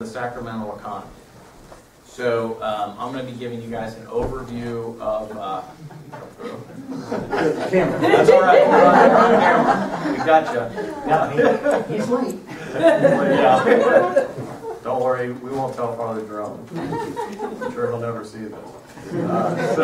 the sacramental economy. So um, I'm going to be giving you guys an overview of. Uh, That's all right. We're on, we're on camera. We got you. No, he, he's late. Yeah. Don't worry, we won't tell Father Jerome. I'm sure he'll never see this. Uh,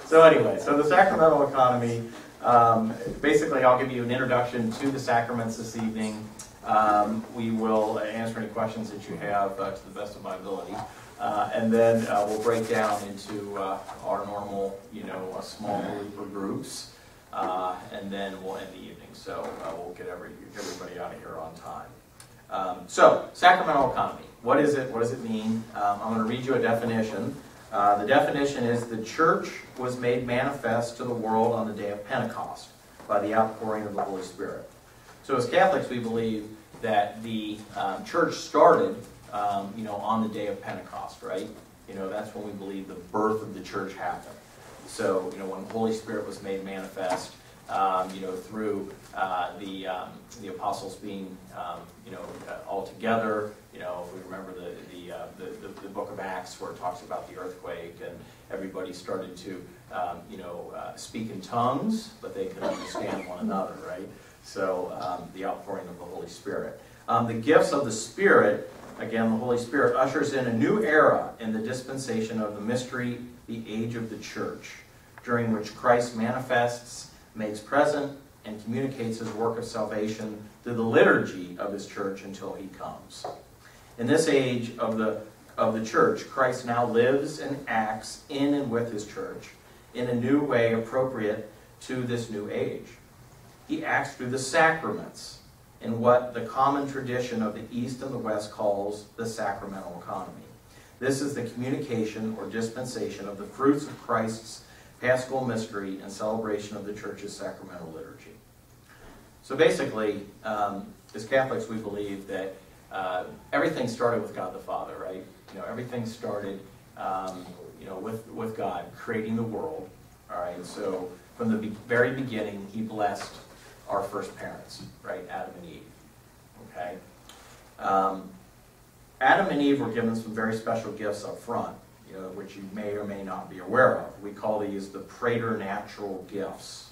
so, so anyway, so the sacramental economy. Um, basically, I'll give you an introduction to the sacraments this evening. Um, we will answer any questions that you have uh, to the best of my ability. Uh, and then uh, we'll break down into uh, our normal, you know, uh, small believer groups. Uh, and then we'll end the evening. So we'll get every, everybody out of here on time. Um, so, sacramental economy. What is it? What does it mean? Um, I'm going to read you a definition. Uh, the definition is the church was made manifest to the world on the day of Pentecost by the outpouring of the Holy Spirit. So as Catholics, we believe that the um, church started, um, you know, on the day of Pentecost, right? You know, that's when we believe the birth of the church happened. So, you know, when the Holy Spirit was made manifest, um, you know, through uh, the um, the apostles being, um, you know, uh, all together. You know, we remember the the, uh, the, the, the Book of Acts where it talks about the earthquake and everybody started to, um, you know, uh, speak in tongues, but they could understand one another, right? So um, the outpouring of the Holy Spirit. Um, the gifts of the Spirit, again, the Holy Spirit ushers in a new era in the dispensation of the mystery, the age of the church, during which Christ manifests makes present and communicates his work of salvation through the liturgy of his church until he comes. In this age of the, of the church, Christ now lives and acts in and with his church in a new way appropriate to this new age. He acts through the sacraments in what the common tradition of the East and the West calls the sacramental economy. This is the communication or dispensation of the fruits of Christ's Paschal mystery and celebration of the Church's sacramental liturgy. So basically, um, as Catholics, we believe that uh, everything started with God the Father, right? You know, everything started, um, you know, with, with God creating the world, all right? So from the be very beginning, he blessed our first parents, right? Adam and Eve, okay? Um, Adam and Eve were given some very special gifts up front you which you may or may not be aware of. We call these the preternatural gifts.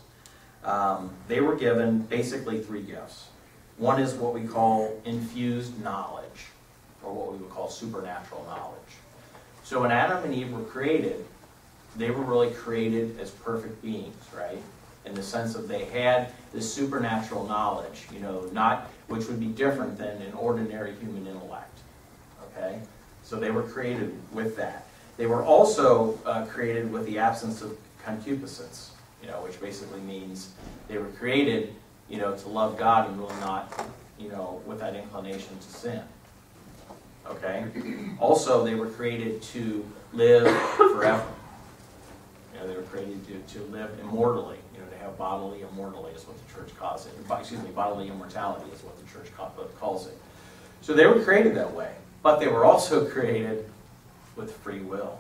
Um, they were given basically three gifts. One is what we call infused knowledge, or what we would call supernatural knowledge. So when Adam and Eve were created, they were really created as perfect beings, right? In the sense of they had this supernatural knowledge, you know, not which would be different than an ordinary human intellect. Okay? So they were created with that. They were also uh, created with the absence of concupiscence, you know, which basically means they were created, you know, to love God and really not, you know, with that inclination to sin. Okay? Also, they were created to live forever. You know, they were created to, to live immortally, you know, to have bodily immortality is what the church calls it. Excuse me, bodily immortality is what the church calls it. So they were created that way. But they were also created with free will.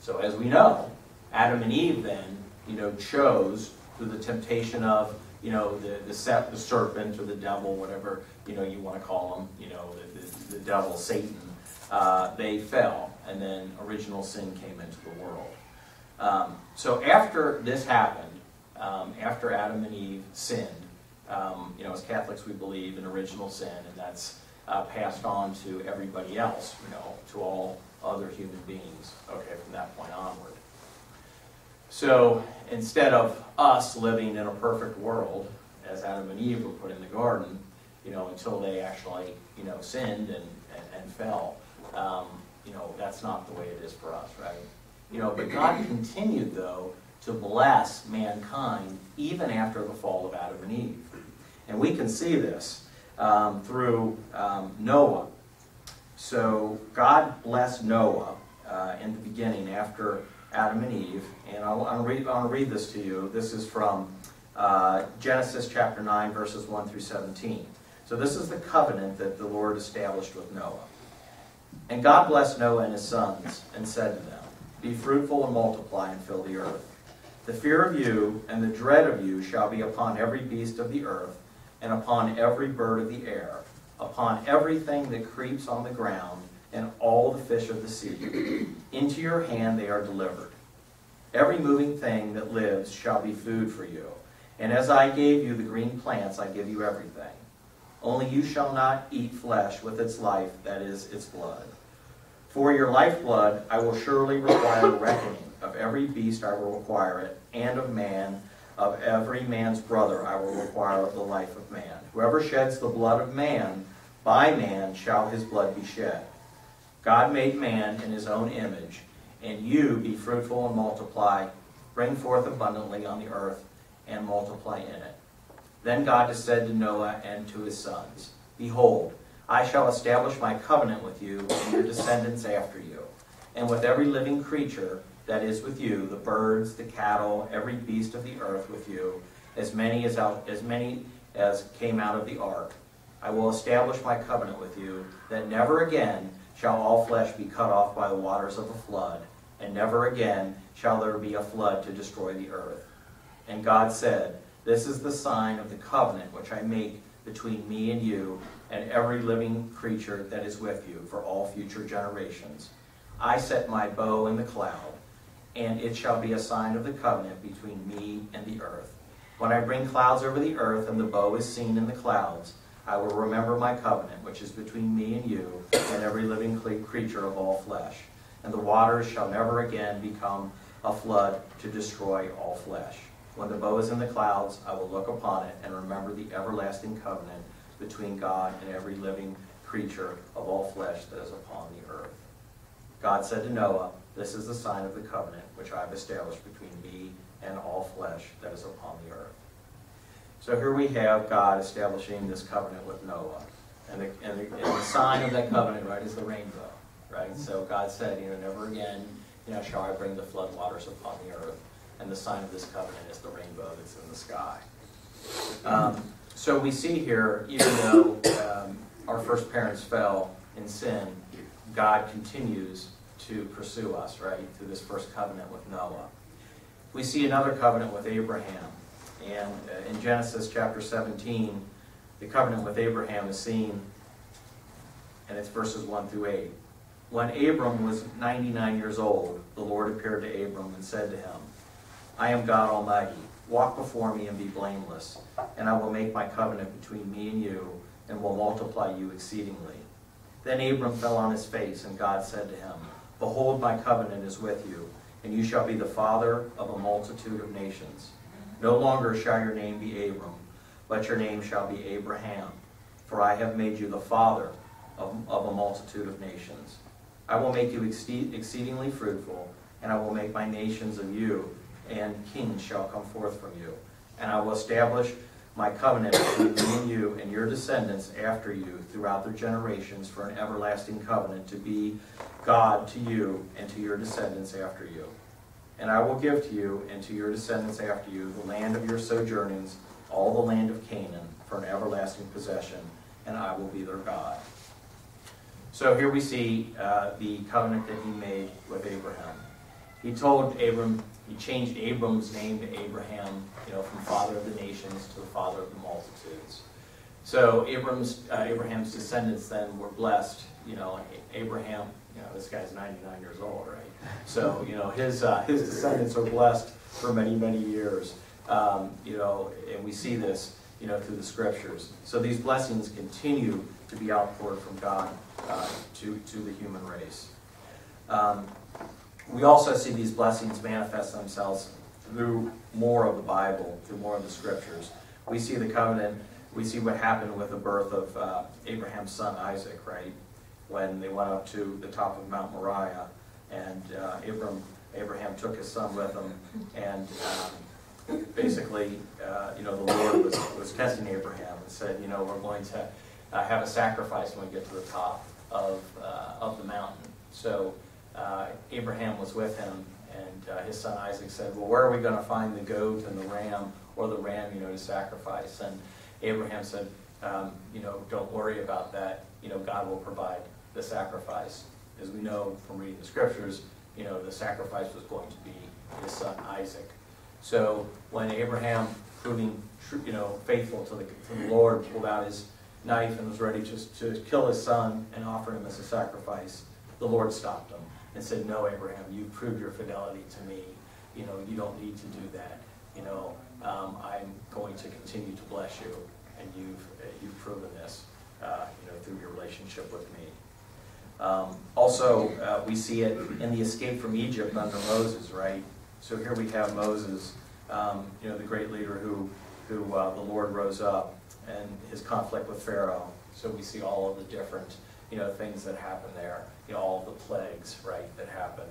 So as we know, Adam and Eve then, you know, chose through the temptation of, you know, the, the, set, the serpent or the devil, whatever, you know, you want to call him, you know, the, the, the devil, Satan, uh, they fell, and then original sin came into the world. Um, so after this happened, um, after Adam and Eve sinned, um, you know, as Catholics we believe in original sin, and that's uh, passed on to everybody else, you know, to all other human beings, okay, from that point onward. So instead of us living in a perfect world, as Adam and Eve were put in the garden, you know, until they actually, you know, sinned and, and, and fell, um, you know, that's not the way it is for us, right? You know, but God continued, though, to bless mankind even after the fall of Adam and Eve. And we can see this um, through um, Noah. So God blessed Noah uh, in the beginning after Adam and Eve. And I want to read, read this to you. This is from uh, Genesis chapter 9, verses 1 through 17. So this is the covenant that the Lord established with Noah. And God blessed Noah and his sons and said to them, Be fruitful and multiply and fill the earth. The fear of you and the dread of you shall be upon every beast of the earth and upon every bird of the air, upon everything that creeps on the ground, and all the fish of the sea. Into your hand they are delivered. Every moving thing that lives shall be food for you. And as I gave you the green plants, I give you everything. Only you shall not eat flesh with its life, that is, its blood. For your lifeblood I will surely require reckoning. Of every beast I will require it, and of man, of every man's brother I will require of the life of man. Whoever sheds the blood of man, by man shall his blood be shed. God made man in his own image, and you be fruitful and multiply, bring forth abundantly on the earth, and multiply in it. Then God said to Noah and to his sons, Behold, I shall establish my covenant with you and your descendants after you, and with every living creature that is with you, the birds, the cattle, every beast of the earth with you, as many as out, as many as came out of the ark. I will establish my covenant with you, that never again shall all flesh be cut off by the waters of a flood, and never again shall there be a flood to destroy the earth. And God said, This is the sign of the covenant which I make between me and you and every living creature that is with you for all future generations. I set my bow in the cloud, and it shall be a sign of the covenant between me and the earth. When I bring clouds over the earth and the bow is seen in the clouds, I will remember my covenant, which is between me and you and every living creature of all flesh. And the waters shall never again become a flood to destroy all flesh. When the bow is in the clouds, I will look upon it and remember the everlasting covenant between God and every living creature of all flesh that is upon the earth. God said to Noah, This is the sign of the covenant which I have established between me and all flesh that is upon the earth. So here we have God establishing this covenant with Noah. And the, and the, and the sign of that covenant, right, is the rainbow, right? So God said, you know, never again, you know, shall I bring the flood waters upon the earth. And the sign of this covenant is the rainbow that's in the sky. Um, so we see here, even though um, our first parents fell in sin, God continues to pursue us, right, through this first covenant with Noah. We see another covenant with Abraham. And uh, in Genesis chapter 17, the covenant with Abraham is seen, and it's verses 1 through 8. When Abram was 99 years old, the Lord appeared to Abram and said to him, I am God Almighty. Walk before me and be blameless, and I will make my covenant between me and you, and will multiply you exceedingly. Then Abram fell on his face, and God said to him, Behold, my covenant is with you, and you shall be the father of a multitude of nations. No longer shall your name be Abram, but your name shall be Abraham, for I have made you the father of, of a multitude of nations. I will make you exceedingly fruitful, and I will make my nations of you, and kings shall come forth from you. And I will establish my covenant between you and your descendants after you throughout their generations for an everlasting covenant to be God to you and to your descendants after you. And I will give to you and to your descendants after you the land of your sojournings, all the land of Canaan, for an everlasting possession, and I will be their God. So here we see uh, the covenant that he made with Abraham. He told Abram, he changed Abram's name to Abraham, you know, from father of the nations to the father of the multitudes. So Abram's, uh, Abraham's descendants then were blessed, you know, Abraham, you know, this guy's 99 years old, right? So, you know, his, uh, his descendants are blessed for many, many years. Um, you know, and we see this, you know, through the scriptures. So these blessings continue to be outpoured from God uh, to, to the human race. Um, we also see these blessings manifest themselves through more of the Bible, through more of the scriptures. We see the covenant, we see what happened with the birth of uh, Abraham's son Isaac, right? When they went up to the top of Mount Moriah, and uh, Abraham took his son with him, and um, basically, uh, you know, the Lord was, was testing Abraham and said, you know, we're going to uh, have a sacrifice when we get to the top of, uh, of the mountain. So uh, Abraham was with him, and uh, his son Isaac said, well, where are we going to find the goat and the ram, or the ram, you know, to sacrifice? And Abraham said, um, you know, don't worry about that. You know, God will provide the sacrifice. As we know from reading the scriptures, you know, the sacrifice was going to be his son Isaac. So when Abraham proving, you know, faithful to the, to the Lord, pulled out his knife and was ready to, to kill his son and offer him as a sacrifice, the Lord stopped him and said, no, Abraham, you've proved your fidelity to me. You know, you don't need to do that. You know, um, I'm going to continue to bless you, and you've, uh, you've proven this, uh, you know, through your relationship with me. Um, also, uh, we see it in the escape from Egypt under Moses, right? So here we have Moses, um, you know, the great leader who, who uh, the Lord rose up, and his conflict with Pharaoh. So we see all of the different, you know, things that happen there, you know, all the plagues, right, that happen,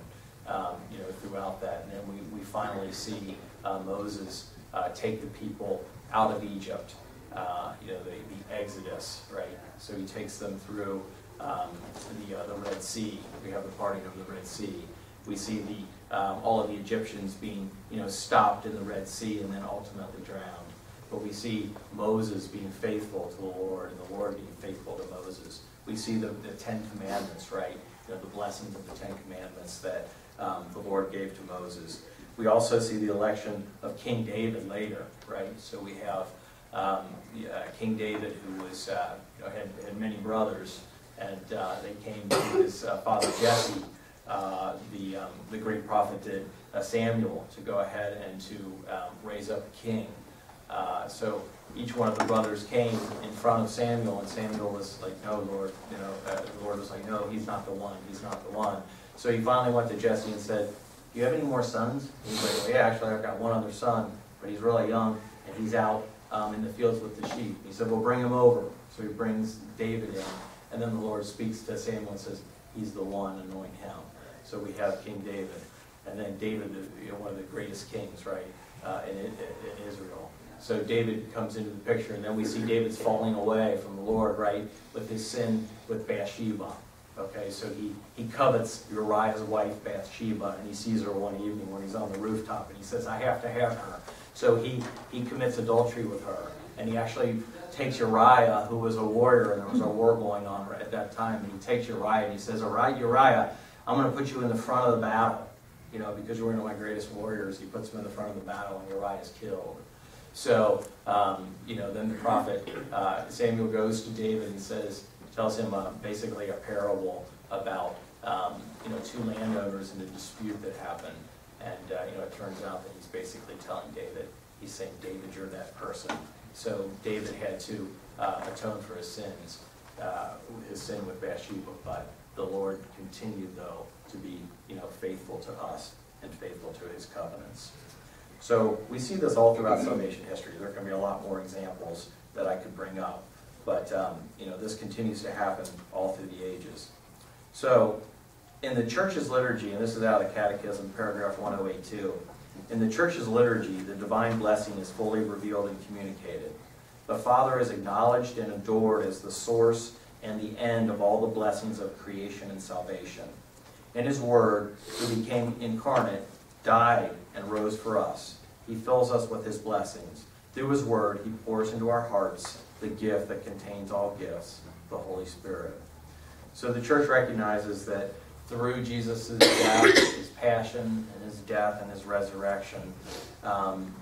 um, you know, throughout that. And then we, we finally see uh, Moses uh, take the people out of Egypt, uh, you know, the, the Exodus, right? So he takes them through um, the, uh, the Red Sea. We have the parting of the Red Sea. We see the, um, all of the Egyptians being, you know, stopped in the Red Sea and then ultimately drowned. But we see Moses being faithful to the Lord and the Lord being faithful to Moses. We see the, the Ten Commandments, right? You know, the blessings of the Ten Commandments that um, the Lord gave to Moses. We also see the election of King David later, right? So we have um, King David who was, uh, you know, had, had many brothers, and uh, they came to his uh, father Jesse, uh, the, um, the great prophet did, uh, Samuel, to go ahead and to um, raise up a king. Uh, so each one of the brothers came in front of Samuel, and Samuel was like, "No, Lord," you know. Uh, the Lord was like, "No, he's not the one. He's not the one." So he finally went to Jesse and said, "Do you have any more sons?" He's like, "Well, yeah, actually, I've got one other son, but he's really young, and he's out um, in the fields with the sheep." He said, "Well, bring him over." So he brings David in, and then the Lord speaks to Samuel and says, "He's the one. Anoint him." So we have King David, and then David, you know, one of the greatest kings, right, uh, in, in Israel. So David comes into the picture, and then we see David's falling away from the Lord, right, with his sin with Bathsheba. Okay, so he, he covets Uriah's wife Bathsheba, and he sees her one evening when he's on the rooftop, and he says, I have to have her. So he, he commits adultery with her, and he actually takes Uriah, who was a warrior, and there was a war going on at that time, and he takes Uriah, and he says, Uriah, Uriah, I'm going to put you in the front of the battle, you know, because you're one of my greatest warriors. He puts him in the front of the battle, and Uriah is killed. So, um, you know, then the prophet uh, Samuel goes to David and says, tells him uh, basically a parable about, um, you know, two landowners and a dispute that happened. And, uh, you know, it turns out that he's basically telling David, he's saying, David, you're that person. So David had to uh, atone for his sins, uh, his sin with Bathsheba, but the Lord continued, though, to be, you know, faithful to us and faithful to his covenants. So we see this all throughout salvation history. There can be a lot more examples that I could bring up. But, um, you know, this continues to happen all through the ages. So in the church's liturgy, and this is out of the Catechism, paragraph 1082, in the church's liturgy, the divine blessing is fully revealed and communicated. The Father is acknowledged and adored as the source and the end of all the blessings of creation and salvation. In His Word, he became incarnate, died, and rose for us. He fills us with His blessings. Through His Word, He pours into our hearts the gift that contains all gifts, the Holy Spirit. So the church recognizes that through Jesus' death, His passion, and His death, and His resurrection, um,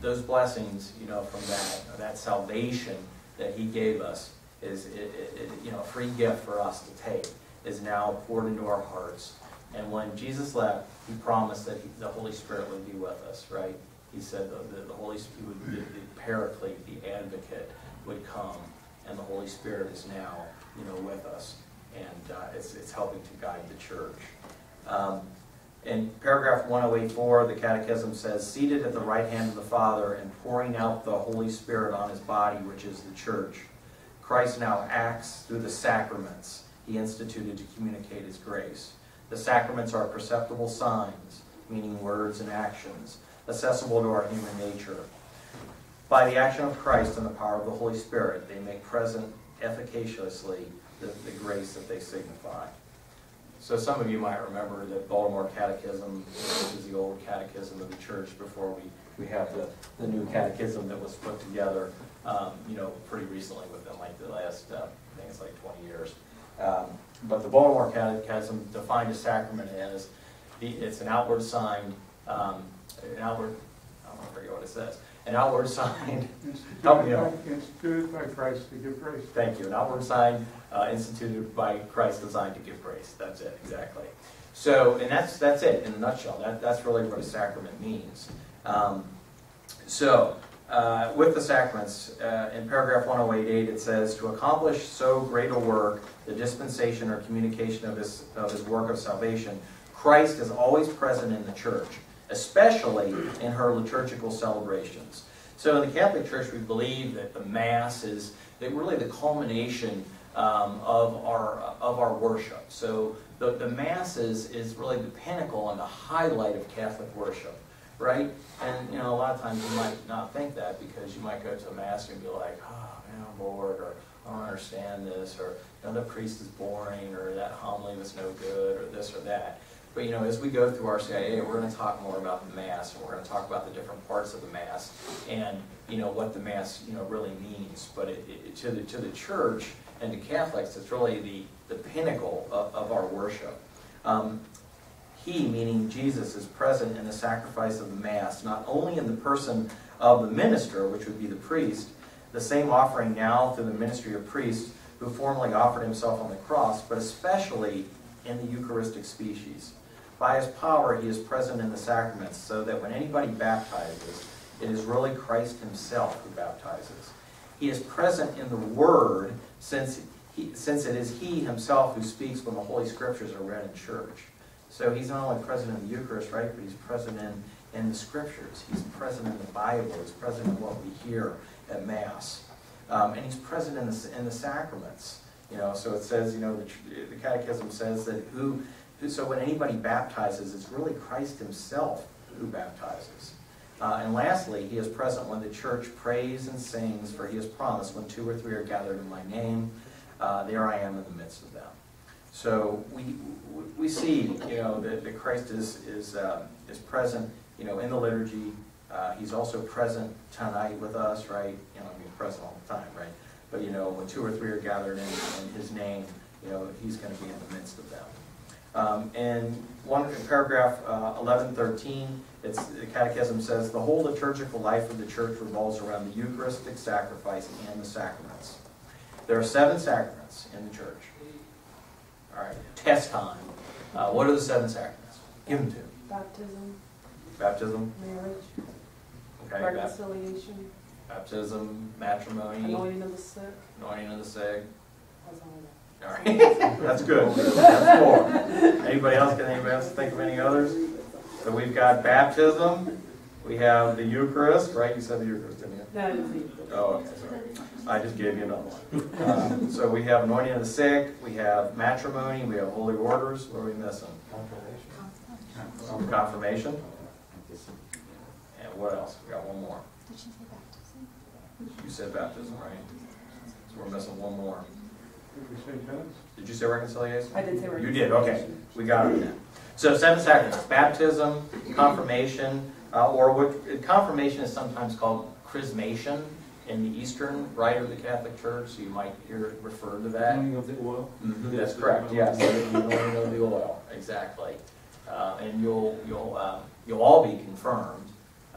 those blessings, you know, from that, that salvation that He gave us is, it, it, you know, a free gift for us to take, is now poured into our hearts. And when Jesus left, He promised that he, the Holy Spirit would be with us, right? He said the, the, Holy Spirit, the, the Paraclete, the Advocate, would come, and the Holy Spirit is now, you know, with us, and uh, it's, it's helping to guide the church. Um, in paragraph 1084, the Catechism says, Seated at the right hand of the Father and pouring out the Holy Spirit on his body, which is the church, Christ now acts through the sacraments he instituted to communicate his grace. The sacraments are perceptible signs, meaning words and actions, accessible to our human nature. By the action of Christ and the power of the Holy Spirit, they make present efficaciously the, the grace that they signify. So some of you might remember that Baltimore Catechism, which is the old catechism of the church before we, we have the, the new catechism that was put together, um, you know, pretty recently within like the last, uh, I think it's like 20 years. Um, but the Baltimore Catechism defined a sacrament as, the, it's an outward sign, um, an outward, I don't forget what it says, an outward sign, Help me out. Instituted by Christ to give grace. thank you, an outward sign uh, instituted by Christ designed to give grace. That's it, exactly. So, and that's, that's it in a nutshell. That, that's really what a sacrament means. Um, so, uh, with the sacraments, uh, in paragraph 1088, it says, "To accomplish so great a work, the dispensation or communication of his, of his work of salvation, Christ is always present in the church, especially in her liturgical celebrations." So in the Catholic Church, we believe that the Mass is really the culmination um, of our of our worship. So the, the Mass is, is really the pinnacle and the highlight of Catholic worship, right? And you know, a lot of times you might not think that because you might go to a Mass and be like, oh man, I'm bored, or I don't understand this, or you know, the priest is boring, or that homily was no good, or this or that. But you know, as we go through RCIA, we're going to talk more about the Mass, and we're going to talk about the different parts of the Mass, and you know what the Mass you know really means. But it, it, to the to the Church and to Catholics, it's really the the pinnacle of, of our worship. Um, he, meaning Jesus, is present in the sacrifice of the Mass, not only in the person of the minister, which would be the priest, the same offering now through the ministry of priests who formerly offered himself on the cross, but especially in the Eucharistic species. By his power, he is present in the sacraments, so that when anybody baptizes, it is really Christ himself who baptizes. He is present in the Word, since, he, since it is he himself who speaks when the Holy Scriptures are read in church. So he's not only present in the Eucharist, right, but he's present in, the Scriptures. He's present in the Bible. He's present in what we hear at Mass. Um, and he's present in the, in the sacraments. You know, so it says, you know, the, the Catechism says that who, who, so when anybody baptizes, it's really Christ himself who baptizes. Uh, and lastly, he is present when the church prays and sings, for he has promised, when two or three are gathered in my name, uh, there I am in the midst of them. So we, we see, you know, that, that Christ is, is, uh, is present, you know, in the liturgy. Uh, he's also present tonight with us, right? You know, I mean, present all the time, right? But, you know, when two or three are gathered in, in his name, you know, he's going to be in the midst of them. Um, and one paragraph uh, 1113, it's, the Catechism says, the whole liturgical life of the church revolves around the Eucharistic sacrifice and the sacraments. There are seven sacraments in the church. All right, test time. Uh, what are the seven sacraments? Give them to me. Baptism, Baptism, marriage, okay, reconciliation, baptism, matrimony, anointing of the sick. anointing of the sick. That's All right, that's good. That's four. Anybody else, can anybody else think of any others? So we've got baptism, we have the Eucharist, right? You said the Eucharist, didn't you? got. That is it. Oh, okay, sorry. I just gave you another one. Um, So we have anointing of the sick, we have matrimony, we have holy orders, what are we missing? Confirmation. Confirmation. And what else? We got one more. Did she say baptism? You said baptism, right? So we're missing one more. Did we say penance? Did you say reconciliation? I did say reconciliation. You did, okay. We got it then. So seven sacraments, baptism, confirmation, uh, or what, confirmation is sometimes called chrismation in the Eastern rite of the Catholic Church, so you might hear it referred to that. Anointing of the oil. Mhm, That's correct, yes, anointing of the oil, exactly. Uh, and you'll, you'll, um, you'll all be confirmed,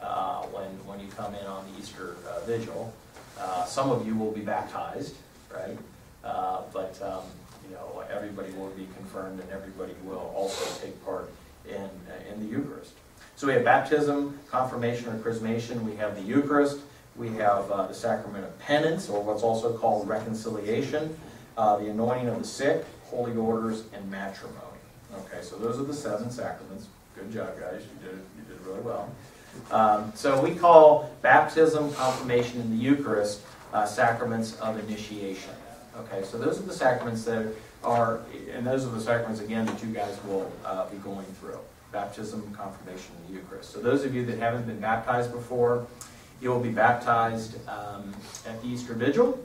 uh, when, when you come in on the Easter uh, vigil. Uh, some of you will be baptized, right? Uh, but, um, you know, everybody will be confirmed and everybody will also take part in, uh, in the Eucharist. So we have baptism, confirmation or chrismation, we have the Eucharist, we have uh, the sacrament of penance, or what's also called reconciliation, uh, the anointing of the sick, holy orders, and matrimony. Okay, so those are the seven sacraments. Good job, guys, you did, you did really well. Um, so we call baptism, confirmation, and the Eucharist uh, sacraments of initiation. Okay, so those are the sacraments that are, and those are the sacraments, again, that you guys will uh, be going through. Baptism, confirmation, and the Eucharist. So those of you that haven't been baptized before, you will be baptized um, at the Easter Vigil.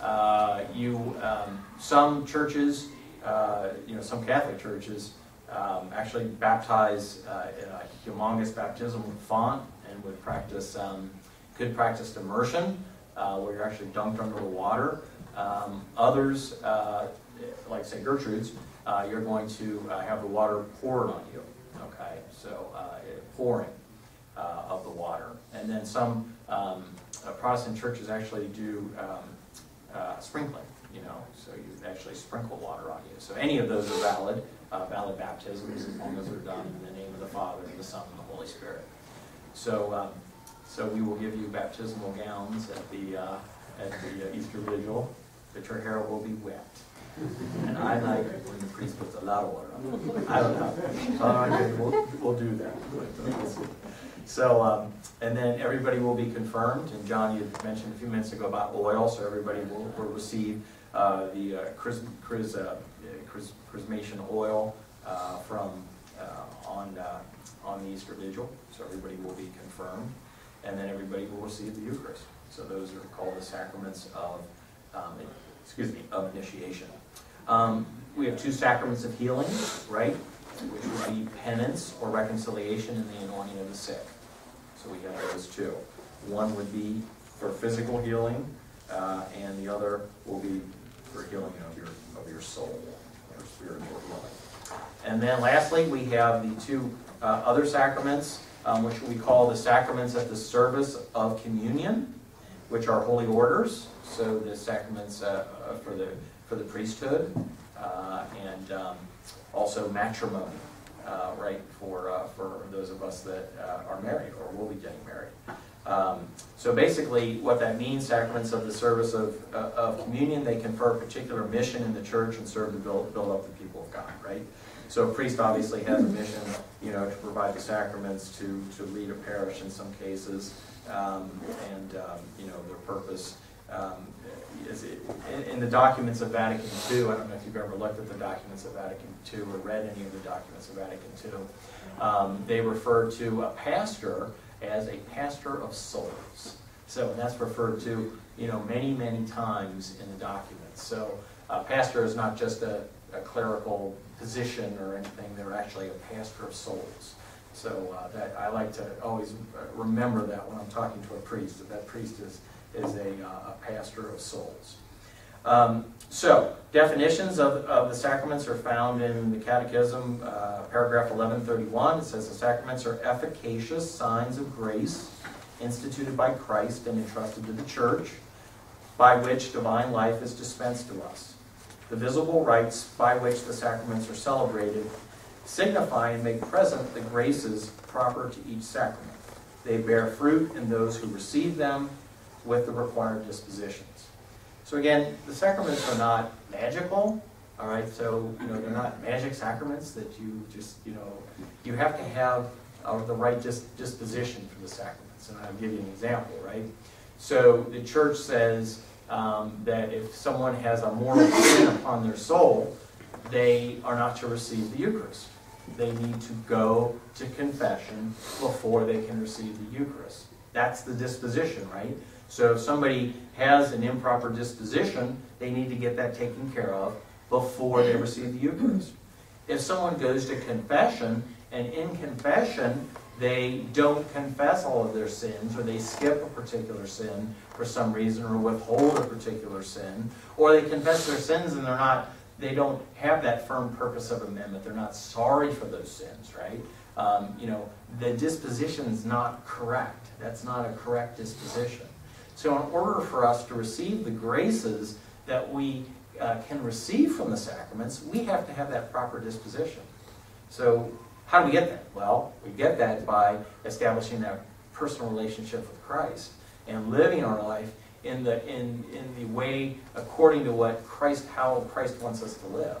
Uh, you, um, some churches, uh, you know, some Catholic churches um, actually baptize uh, in a humongous baptismal font and would practice, um, could practice immersion, uh, where you're actually dunked under the water. Um, others, uh, like St. Gertrude's, uh, you're going to have the water poured on you. Okay, so uh, pouring uh, of the water. And then some Um, uh, Protestant churches actually do um, sprinkling, you know, so you actually sprinkle water on you. So any of those are valid, valid baptisms, as long as they're done in the name of the Father, and the Son, and the Holy Spirit. So, um, so we will give you baptismal gowns at the, uh, at the uh, Easter Vigil, but your hair will be wet. And I like when the priest puts a lot of water on. I don't know. All right, we'll, we'll do that. So, um, and then everybody will be confirmed, and John, you mentioned a few minutes ago about oil, so everybody will, will receive, uh, the, uh, chris, chris, uh, chris, chrismation oil, uh, from, uh, on, uh, on the Easter Vigil, so everybody will be confirmed. And then everybody will receive the Eucharist. So those are called the sacraments of, um, excuse me, of initiation. Um, we have two sacraments of healing, right? Which would be penance or reconciliation and the anointing of the sick. So we have those two. One would be for physical healing, uh, and the other will be for healing of your, of your soul, or spiritual healing. And then lastly, we have the two uh, other sacraments, um, which we call the sacraments at the service of communion, which are holy orders. So the sacraments uh, uh, for the for the priesthood, uh, and um, also matrimony, uh, right for uh, for those of us that uh, are married or will be getting married. Um, so basically, what that means, sacraments of the service of, uh, of communion, they confer a particular mission in the church and serve to build, build up the people of God, right? So a priest obviously has a mission, you know, to provide the sacraments, to, to lead a parish in some cases, um, and, um, you know, their purpose um, is, it, in, in the documents of Vatican II, I don't know if you've ever looked at the documents of Vatican II or read any of the documents of Vatican II, um, they refer to a pastor as a pastor of souls. So that's referred to, you know, many, many times in the documents. So a pastor is not just a, a clerical position or anything, they're actually a pastor of souls. So uh, that, I like to always remember that when I'm talking to a priest, that that priest is, is a, uh, a pastor of souls. Um, so, definitions of, of the sacraments are found in the Catechism, uh, paragraph 1131. It says the sacraments are efficacious signs of grace instituted by Christ and entrusted to the church, by which divine life is dispensed to us. The visible rites by which the sacraments are celebrated signify and make present the graces proper to each sacrament. They bear fruit in those who receive them with the required dispositions. So again, the sacraments are not magical, all right? So, you know, they're not magic sacraments that you just, you know, you have to have uh, the right dis disposition for the sacraments. And I'll give you an example, right? So the church says um, that if someone has a mortal sin upon their soul, they are not to receive the Eucharist. They need to go to confession before they can receive the Eucharist. That's the disposition, right? So if somebody has an improper disposition, they need to get that taken care of before they receive the Eucharist. If someone goes to confession, and in confession, they don't confess all of their sins, or they skip a particular sin for some reason, or withhold a particular sin, or they confess their sins and they're not, they don't have that firm purpose of amendment. They're not sorry for those sins, right? Um, you know, the disposition is not correct. That's not a correct disposition. So in order for us to receive the graces that we uh, can receive from the sacraments, we have to have that proper disposition. So how do we get that? Well, we get that by establishing that personal relationship with Christ and living our life in the in in the way according to what Christ how Christ wants us to live.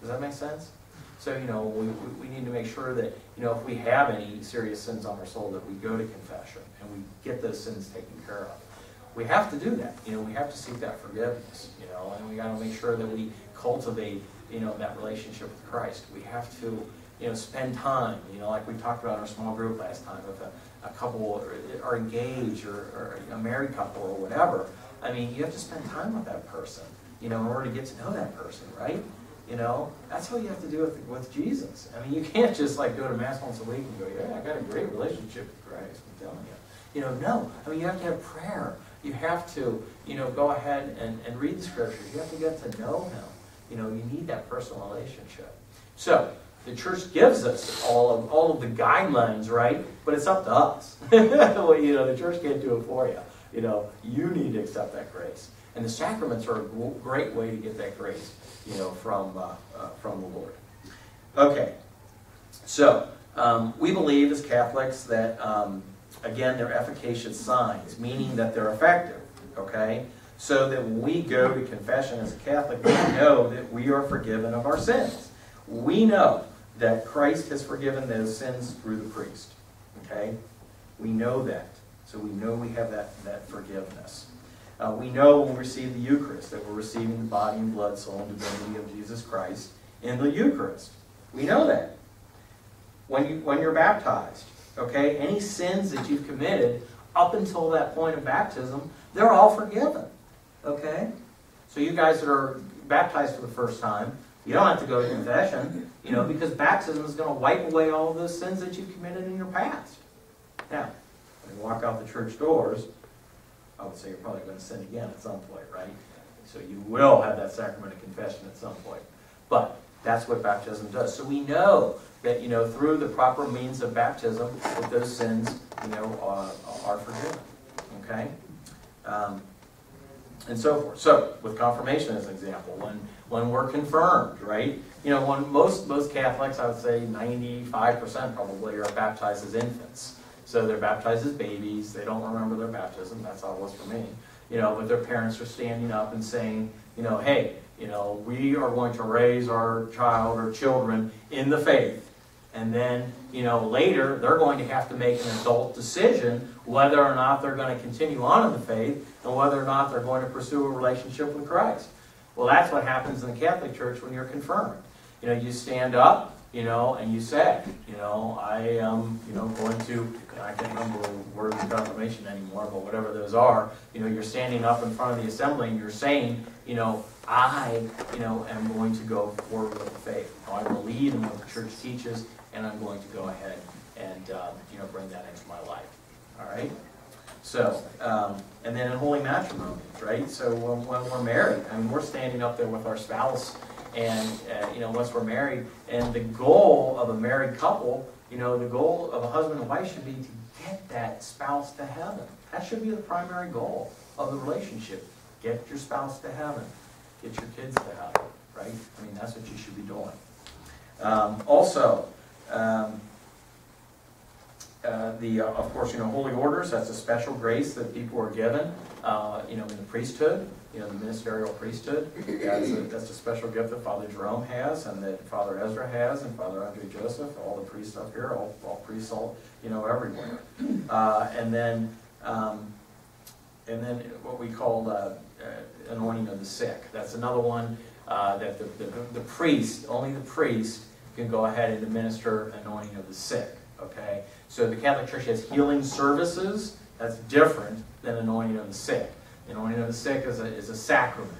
Does that make sense? So you know we, we need to make sure that you know if we have any serious sins on our soul that we go to confession and we get those sins taken care of. We have to do that. You know we have to seek that forgiveness. You know and we got to make sure that we cultivate you know that relationship with Christ. We have to you know, spend time, you know, like we talked about in our small group last time, if a, a couple are, are engaged or, or, a married couple or whatever, I mean, you have to spend time with that person, you know, in order to get to know that person, right? You know, that's what you have to do with, with Jesus. I mean, you can't just like go to Mass once a week and go, yeah, I got a great relationship with Christ, I'm telling you. You know, no. I mean, you have to have prayer. You have to, you know, go ahead and, and read the scriptures. You have to get to know Him. You know, you need that personal relationship. So, The church gives us all of, all of the guidelines, right? But it's up to us. well, you know, the church can't do it for you. You know, you need to accept that grace. And the sacraments are a great way to get that grace, you know, from, uh, uh, from the Lord. Okay, so um, we believe as Catholics that, um, again, they're efficacious signs, meaning that they're effective, okay? So that when we go to confession as a Catholic, we know that we are forgiven of our sins. We know that Christ has forgiven those sins through the priest, okay? We know that. So we know we have that, that forgiveness. Uh, we know when we receive the Eucharist that we're receiving the body and blood, soul, and divinity of Jesus Christ in the Eucharist. We know that. When, you, when you're baptized, okay, any sins that you've committed up until that point of baptism, they're all forgiven. Okay? So you guys that are baptized for the first time, you don't have to go to confession, you know, because baptism is going to wipe away all those sins that you've committed in your past. Now, when you walk out the church doors, I would say you're probably going to sin again at some point, right? So you will have that sacrament of confession at some point. But that's what baptism does. So we know that, you know, through the proper means of baptism, that those sins, you know, are, are forgiven. Okay? Um, and so forth. So, with confirmation as an example, when, when we're confirmed, right? You know, when most, most Catholics, I would say 95% probably are baptized as infants. So they're baptized as babies, they don't remember their baptism, that's how it was for me. You know, but their parents are standing up and saying, you know, hey, you know, we are going to raise our child or children in the faith. And then, you know, later they're going to have to make an adult decision whether or not they're going to continue on in the faith and whether or not they're going to pursue a relationship with Christ. Well, that's what happens in the Catholic Church when you're confirmed. You know, you stand up, you know, and you say, you know, I am, you know, going to, I can't remember the word of confirmation anymore, but whatever those are, you know, you're standing up in front of the assembly and you're saying, you know, I, you know, am going to go forward with the faith. I believe in what the church teaches, and I'm going to go ahead and, uh, you know, bring that into my life. All right? So, um, and then in holy matrimony, right? So when, when we're married, I mean, we're standing up there with our spouse, and uh, you know, once we're married, and the goal of a married couple, you know, the goal of a husband and wife should be to get that spouse to heaven. That should be the primary goal of the relationship. Get your spouse to heaven. Get your kids to heaven, right? I mean, that's what you should be doing. Um, also, um, uh, the, uh, of course, you know, holy orders, that's a special grace that people are given, uh, you know, in the priesthood, you know, the ministerial priesthood. That's a, that's a special gift that Father Jerome has, and that Father Ezra has, and Father Andre Joseph, all the priests up here, all, all priests all, you know, everywhere. Uh, and then, um, and then what we call uh, uh, anointing of the sick. That's another one uh, that the, the, the priest, only the priest, can go ahead and administer anointing of the sick. Okay, so the Catholic Church has healing services. That's different than anointing of the sick. The anointing of the sick is a, is a sacrament.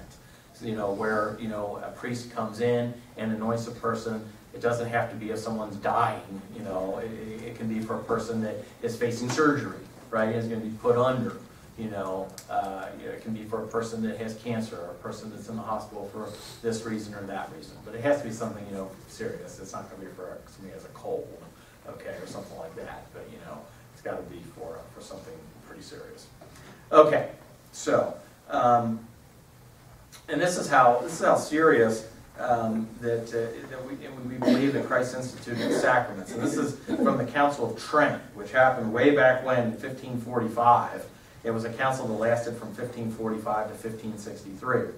So, you know, where you know a priest comes in and anoints a person. It doesn't have to be if someone's dying. You know, it, it can be for a person that is facing surgery, right? Is going to be put under. You know, uh, it can be for a person that has cancer or a person that's in the hospital for this reason or that reason. But it has to be something, you know, serious. It's not going to be for somebody who has a cold, okay, or something like that. But, you know, it's got to be for, for something pretty serious. Okay, so, um, and this is how, this is how serious um, that, uh, that we, we believe that Christ instituted the sacraments. And this is from the Council of Trent, which happened way back when, in 1545. It was a council that lasted from 1545 to 1563.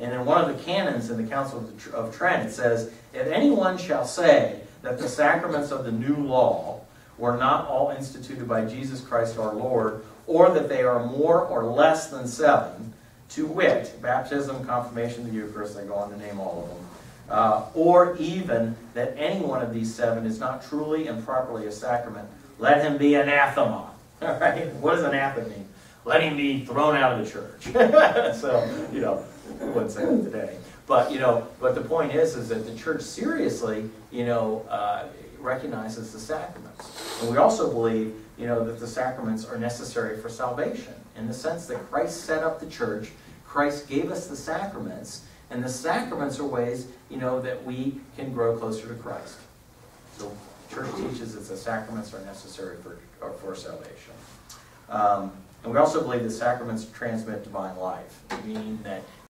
And in one of the canons in the Council of, the, of Trent, it says, If anyone shall say that the sacraments of the new law were not all instituted by Jesus Christ our Lord, or that they are more or less than seven, to wit, baptism, confirmation, the Eucharist, I go on to name all of them, uh, or even that any one of these seven is not truly and properly a sacrament, let him be anathema. All right? What does anathema mean? Let him be thrown out of the church. so, you know, I wouldn't say that today. But, you know, but the point is, is that the church seriously, you know, uh, recognizes the sacraments. And we also believe, you know, that the sacraments are necessary for salvation in the sense that Christ set up the church, Christ gave us the sacraments, and the sacraments are ways, you know, that we can grow closer to Christ. So church teaches that the sacraments are necessary for, for salvation. Um, And we also believe that sacraments transmit divine life, meaning that